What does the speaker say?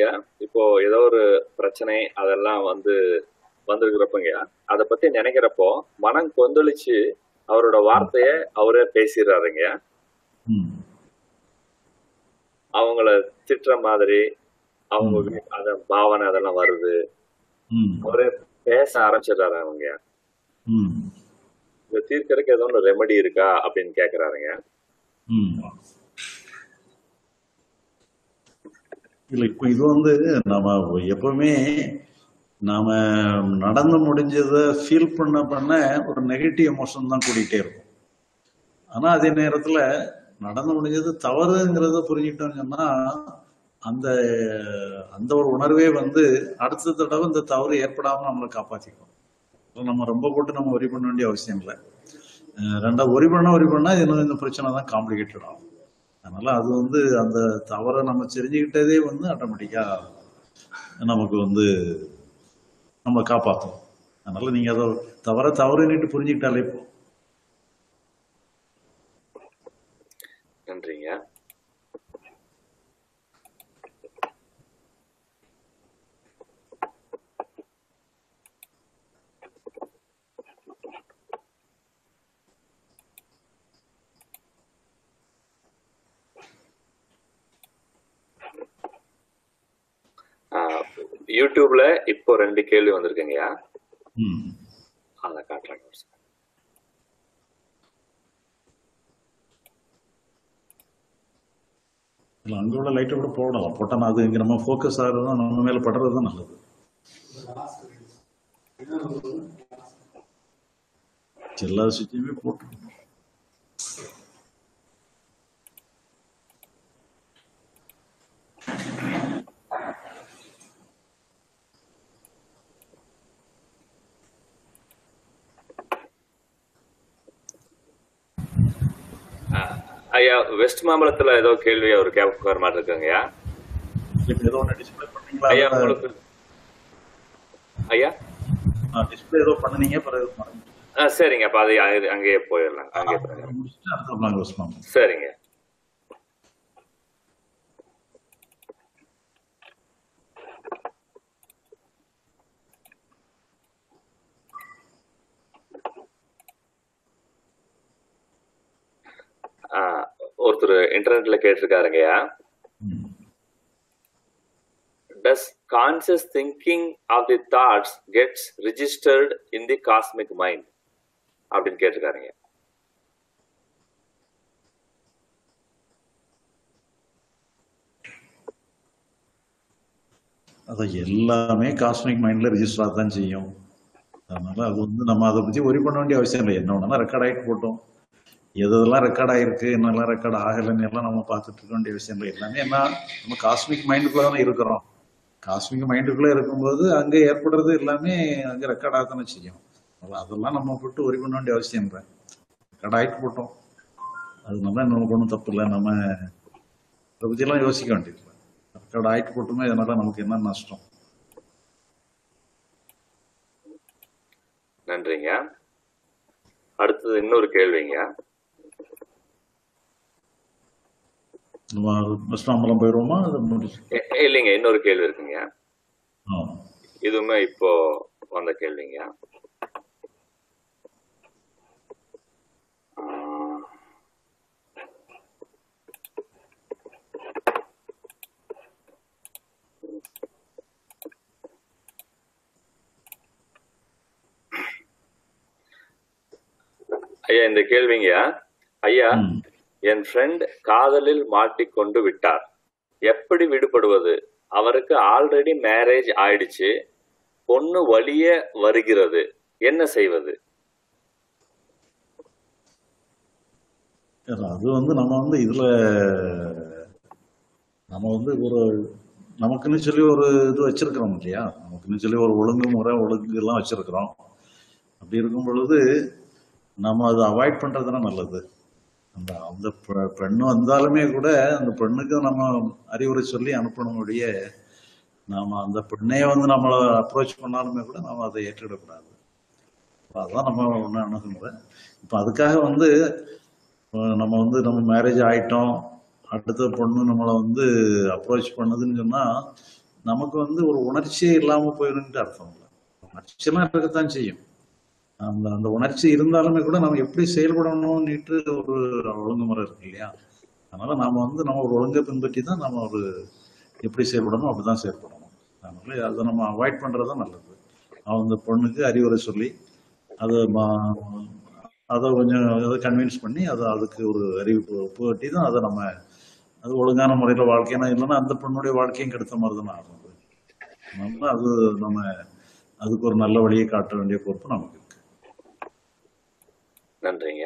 வந்துங்கய்யா இப்போ ஏதோ ஒரு பிரச்சனை அதெல்லாம் வந்து வந்திருக்கிறப்பங்கய்யா அதை பத்தி நினைக்கிறப்போ மனம் கொந்தளிச்சு அவரோட வார்த்தைய அவரே பேசிடுறாருங்கய்யா ம். அவங்கள திட்டுற மாதிரி அவங்க அத பாவனை அதெல்லாம் வருது. அவரே பேச ஆரம்பிச்சிடுறாரு அவங்க. இதை தீர்க்கறதுக்கு ஏதோ ஒரு ரெமெடி இருக்கா அப்படின்னு கேக்குறாருங்க. இல்லை இப்போ இது வந்து நம்ம எப்பவுமே நாம நடந்து முடிஞ்சதை ஃபீல் பண்ண பண்ண ஒரு நெகட்டிவ் எமோஷன் தான் கூட்டிகிட்டே இருக்கும். ஆனால் அதே நேரத்தில் நடந்து முடிஞ்சது தவறுங்கிறத புரிஞ்சுக்கிட்டோம்னு சொன்னா அந்த அந்த ஒரு உணர்வே வந்து அடுத்த தடவை இந்த தவறு ஏற்படாமல் நம்மளை காப்பாற்றிக்கும் நம்ம ரொம்ப போட்டு நம்ம ஒரி பண்ண வேண்டிய அவசியம் இல்லை. ரெண்டாவது ஒரி பண்ண ஒரி பண்ணா இன்னும் இந்த பிரச்சனை தான் காம்ப்ளிகேட்டட் ஆகும். அதனால அது வந்து அந்த தவறை நம்ம தெரிஞ்சுக்கிட்டதே வந்து ஆட்டோமேட்டிக்கா நமக்கு வந்து நம்ம காப்பாற்றும் அதனால நீங்க அதை தவற தவறுன்னுட்டு புரிஞ்சுக்கிட்டாலே போ நன்றிங்க. யூடியூப்ல இப்போ ரெண்டு கேள்வி வந்திருக்குங்கய்யா. அதை காட்டுறேங்க. இல்லை அங்கே உள்ள லைட்டை கூட போடலாம். போட்டோம்னா அது இங்கே நம்ம ஃபோக்கஸ் ஆகிறது நம்ம மேலே படுறது தான் நல்லது. எல்லா சுவிட்சுமே போட்டு ஐயா வெஸ்ட் மாம்பலத்துல ஏதோ கேள்வி அவர் கேட்க மாதிரி இருக்குங்கய்யா. ஏதோ ஒன்று டிஸ்பிளே பண்ணீங்களா? ஐயா உங்களுக்கு ஐயா? டிஸ்பிளே ஏதோ பண்ணுனீங்க பிறகு சரிங்க அப்ப அது அங்க- அங்கேயே போயிடலாம். அங்கேயே சரிங்க. ஒருத்தர் இன்டர்நெட்ல கேட்டிருக்காருங்கய்யா. does conscious thinking of the thoughts gets registered in the cosmic mind? அப்படின்னு கேட்டிருக்காருங்க அது எல்லாமே காஸ்மிக் மைண்ட்ல ரெஜிஸ்டர் ஆக தான் செய்யும். அதனால அது வந்து நம்ம அதை பத்தி ஒரி பண்ண வேண்டிய அவசியம் இல்லை. என்ன ஒன்றா ரெக்கார்ட் ஆகிட்டு போட்டோம். எதெல்லாம் ரெக்கார்ட் ஆயிருக்கு என்னெல்லாம் ரெக்கார்ட் ஆகலைன்னு எல்லாம் நம்ம பார்த்துட்டு இருக்க வேண்டிய விஷயங்கள் எல்லாமே என்ன நம்ம காஸ்மிக் மைண்டுக்குள்ள தானே இருக்கிறோம். காஸ்மிக் மைண்டுக்குள்ள இருக்கும்போது அங்கே ஏற்படுறது எல்லாமே அங்கே ரெக்கார்ட் ஆகத்தானே செய்யும் அதெல்லாம் நம்ம போட்டு ஒரி பண்ண வேண்டிய அவசியம் இல்லை. ரெக்கார்ட் ஆகிட்டு போட்டோம். அதனால நமக்கு ஒன்றும் தப்பு இல்லை. நம்ம அதை பற்றியெல்லாம் யோசிக்க வேண்டியது ரெக்கார்ட் ஆகிட்டு போட்டுமே இதனால நமக்கு என்ன நஷ்டம்? நன்றிங்க. அடுத்தது இன்னொரு கேள்விங்க. நம்ம வெஸ்டாம்பலம் போயிடுவோமா? இல்லைங்க இன்னொரு கேள்வி இருக்குங்க. இதுவுமே இப்போ வந்த கேள்விங்க. ஐயா இந்த கேள்விங்க. ஐயா. என் ஃப்ரெண்ட் காதலில் மாட்டிக்கொண்டு விட்டார். எப்படி விடுபடுவது? அவருக்கு ஆல்ரெடி மேரேஜ் ஆயிடுச்சு. பொண்ணு வழிய வருகிறது. என்ன செய்வது? அது வந்து நம்ம வந்து இதுல நம்ம வந்து ஒரு நமக்குன்னு சொல்லி ஒரு இது வச்சிருக்கிறோம் இல்லையா? நமக்குன்னு சொல்லி ஒரு ஒழுங்கு முறை ஒழுங்கு எல்லாம் வச்சிருக்கிறோம். அப்படி இருக்கும் பொழுது நம்ம அதை அவாய்ட் பண்றதுனா நல்லது. அந்த அந்த பெண்ணு வந்தாலுமே கூட அந்த பெண்ணுக்கு நம்ம அறிவுரை சொல்லி அனுப்பணும் ஒழிய நாம அந்த பெண்ணையே வந்து நம்மளை அப்ரோச் பண்ணாலுமே கூட நாம அதை ஏற்றிடக்கூடாது அப்ப அதான் நம்ம ஒன்று அணுகுமுறை இப்போ அதுக்காக வந்து நம்ம வந்து நம்ம மேரேஜ் ஆயிட்டோம். அடுத்த பொண்ணு நம்மளை வந்து அப்ரோச் பண்ணுதுன்னு சொன்னால் நமக்கு வந்து ஒரு உணர்ச்சியே இல்லாமல் போயிடும்ட்டு அர்த்தம் இல்லை. உணர்ச்சியெல்லாம் இருக்கத்தான் செய்யும். அந்த அந்த உணர்ச்சி இருந்தாலுமே கூட நம்ம எப்படி செயல்படணும்னுட்டு ஒரு ஒழுங்குமுறை இருக்கு இல்லையா? அதனால நாம வந்து நம்ம ஒரு ஒழுங்கை பின்பற்றி தான் நம்ம ஒரு எப்படி செயல்படணும் அப்படிதான் செயல்படணும். அதனால அதை நம்ம அவாய்ட் பண்றது தான் நல்லது. அந்த பொண்ணுக்கு அறிவுரை சொல்லி அதை அதை கொஞ்சம் அதை கன்வின்ஸ் பண்ணி அதை அதுக்கு ஒரு அறிவிப்பு புகட்டி தான் அதை நம்ம அது ஒழுங்கான முறையில் வாழ்க்கைனா இல்லைன்னா அந்த பொண்ணுடைய வாழ்க்கையும் கெடுத்த மாதிரி தான் ஆகும். அது. அதனால அது நம்ம அதுக்கு ஒரு நல்ல வழியை காட்ட வேண்டிய பொறுப்பு நமக்கு நன்றிங்க